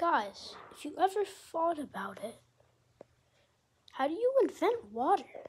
Guys, if you ever thought about it, how do you invent water?